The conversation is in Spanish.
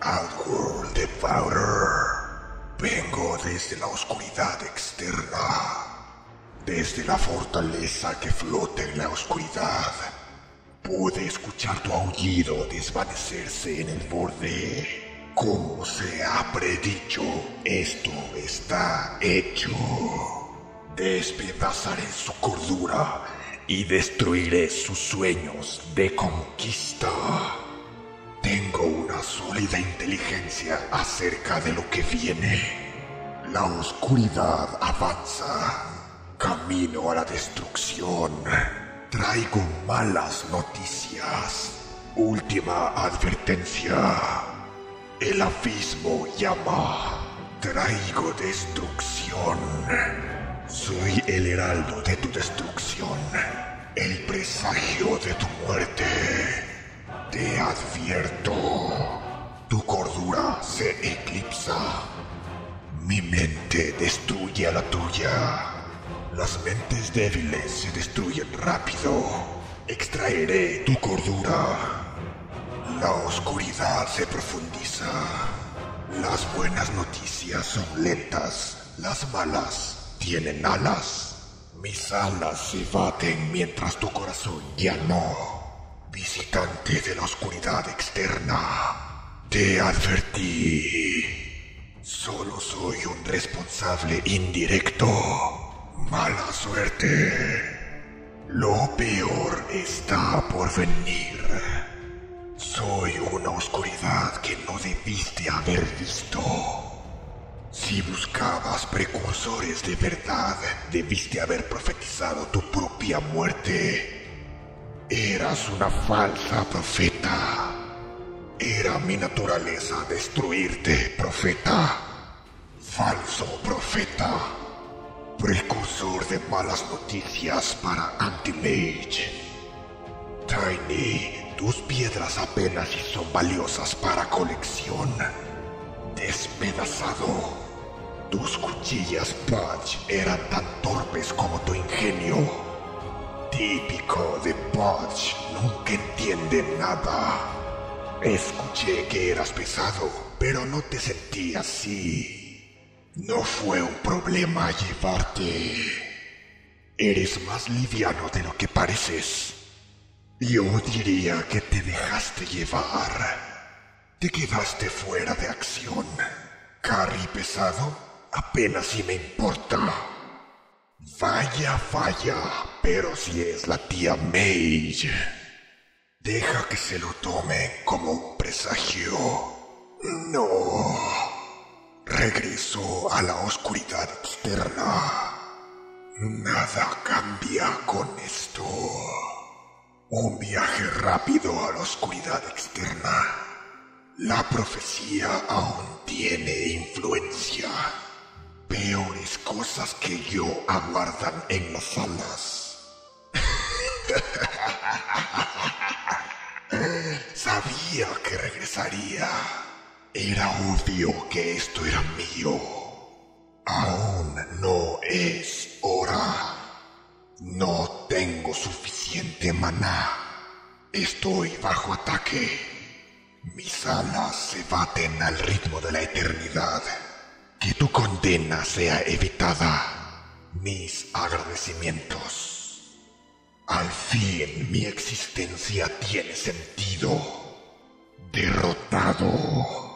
Outworld Devourer. Vengo desde la oscuridad externa. Desde la fortaleza que flota en la oscuridad. Pude escuchar tu aullido desvanecerse en el borde. Como se ha predicho, esto está hecho. Despedazaré su cordura y destruiré sus sueños de conquista. Tengo sólida inteligencia acerca de lo que viene. La oscuridad avanza. Camino a la destrucción. Traigo malas noticias. Última advertencia. El abismo llama. Traigo destrucción. Soy el heraldo de tu destrucción. El presagio de tu muerte. Te advierto. Tu cordura se eclipsa. Mi mente destruye a la tuya. Las mentes débiles se destruyen rápido. Extraeré tu cordura. La oscuridad se profundiza. Las buenas noticias son lentas. Las malas tienen alas. Mis alas se baten mientras tu corazón ya no. Visitante de la oscuridad externa, te advertí. Solo soy un responsable indirecto. Mala suerte. Lo peor está por venir. Soy una oscuridad que no debiste haber visto. Si buscabas precursores de verdad, debiste haber profetizado tu propia muerte. Eras una falsa profeta. Era mi naturaleza destruirte, profeta. Falso profeta. Precursor de malas noticias para Anti-Mage. Tiny, tus piedras apenas son valiosas para colección. Despedazado. Tus cuchillas Punch eran tan torpes como tu ingenio. Típico de Punch, nunca entiende nada. Escuché que eras pesado, pero no te sentí así. No fue un problema llevarte. Eres más liviano de lo que pareces. Yo diría que te dejaste llevar. Te quedaste fuera de acción. Carry pesado, apenas si me importa. Vaya, falla, pero si es la tía Mage. Deja que se lo tome como un presagio. No. Regresó a la oscuridad externa. Nada cambia con esto. Un viaje rápido a la oscuridad externa. La profecía aún tiene influencia. Peores cosas que yo aguardan en las salas. Sabía que regresaría. Era obvio que esto era mío. Aún no es hora. No tengo suficiente maná. Estoy bajo ataque. Mis alas se baten al ritmo de la eternidad. Tu condena sea evitada. Mis agradecimientos. Al fin mi existencia tiene sentido. Derrotado.